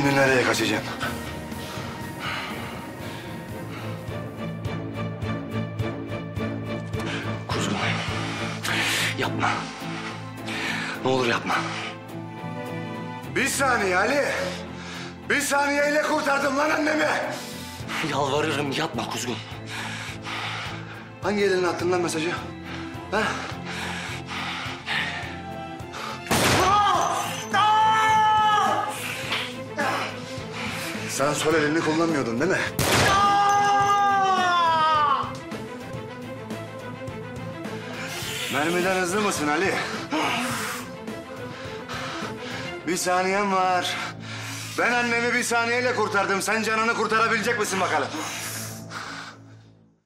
nereye kaçacaksın? Kuzgun. Yapma. Ne olur yapma. Bir saniye Ali. Bir saniyeyle kurtardım lan annemi. Yalvarırım yapma Kuzgun. Hangi eline attın lan mesajı? Ha? Sen sol elini kullanmıyordun değil mi? Mermiden hızlı mısın Ali? Bir saniyen var. Ben annemi bir saniyeyle kurtardım. Sen canını kurtarabilecek misin bakalım?